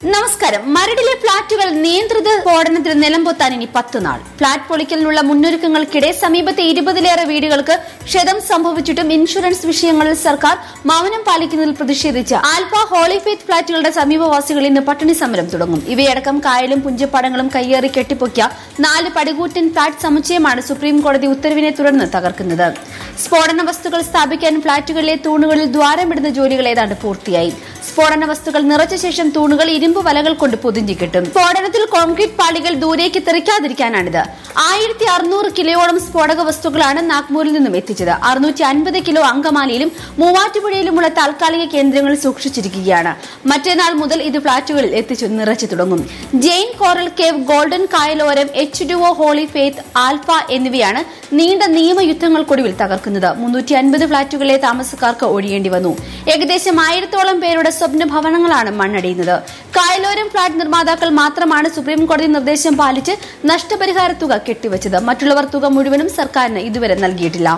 നമസ്കാരം. മരടിലെ ഫ്ളാറ്റുകൾ നിയന്ത്രിത സ്ഫോടനത്തിന് നിലംപൊത്താൻ ഇനി പത്ത് നാൾ. ഫ്ളാറ്റ് പൊളിക്കലിനുള്ള മുന്നൊരുക്കങ്ങൾക്കിടെ സമീപത്തെ ഇരുപതിലേറെ വീടുകൾക്ക് ക്ഷതം സംഭവിച്ചിട്ടും ഇൻഷുറൻസ് വിഷയങ്ങളിൽ സർക്കാർ മൗനം പാലിക്കുന്നതിൽ പ്രതിഷേധിച്ച് ആൽഫ ഹോളിഫെയ്ത്ത് ഫ്ളാറ്റുകളുടെ സമീപവാസികൾ ഇന്ന് പട്ടിണി സമരം തുടങ്ങും. ഇവയടക്കം കായലും പുഞ്ചപ്പാടങ്ങളും കയ്യേറി കെട്ടിപ്പൊക്കിയ നാല് പടികൂറ്റൻ ഫ്ളാറ്റ് സമുച്ചയമാണ് സുപ്രീം കോടതി ഉത്തരവിനെ തുടർന്ന് തകർക്കുന്നത്. സ്ഫോടന വസ്തുക്കൾ സ്ഥാപിക്കാൻ ഫ്ളാറ്റുകളിലെ തൂണുകളിൽ ദ്വാരമിടുന്ന ജോലികൾ ഏതാണ്ട് പൂർത്തിയായി. സ്ഫോടന വസ്തുക്കൾ നിറച്ച ശേഷം തൂണുകൾ ഇരുമ്പ് വലകൾ കൊണ്ട് പൊതിഞ്ഞു കിട്ടും. സ്ഫോടനത്തിൽ കോൺക്രീറ്റ് പാളികൾ ദൂരേക്ക് തെറിക്കാതിരിക്കാനാണിത്. ആയിരത്തി അറുന്നൂറ് കിലോയോളം സ്ഫോടക വസ്തുക്കളാണ് നാഗ്പൂരിൽ നിന്നും എത്തിച്ചത്. അറുന്നൂറ്റി അൻപത് കിലോ അങ്കമാലിയിലും മൂവാറ്റുപുഴയിലുമുള്ള താൽക്കാലിക കേന്ദ്രങ്ങൾ സൂക്ഷിച്ചിരിക്കുകയാണ്. മറ്റന്നാൾ മുതൽ ഇത് ഫ്ളാറ്റുകളിൽ എത്തിച്ചു നിറച്ചു തുടങ്ങും. Jain Coral Cove Golden Kayaloram H two O Holy Faith Alfa എന്നിവയാണ് നീണ്ട നിയമയുദ്ധങ്ങൾക്കൊടുവിൽ തകർക്കുന്നത് മുന്നൂറ്റി അൻപത് ഫ്ളാറ്റുകളിലെ താമസക്കാർക്ക് ഒഴിയേണ്ടി വന്നു. ഏകദേശം ആയിരത്തോളം പേരുടെ സ്വപ്ന ഭവനങ്ങളാണ് മണ്ണടിയുന്നത്. കായലോരം ഫ്ളാറ്റ് നിർമ്മാതാക്കൾ മാത്രമാണ് സുപ്രീം കോടതി നിർദ്ദേശം പാലിച്ച് നഷ്ടപരിഹാര തുക കെട്ടിവച്ചത്. മറ്റുള്ളവർ തുക മുഴുവനും സർക്കാരിന് ഇതുവരെ നൽകിയിട്ടില്ല.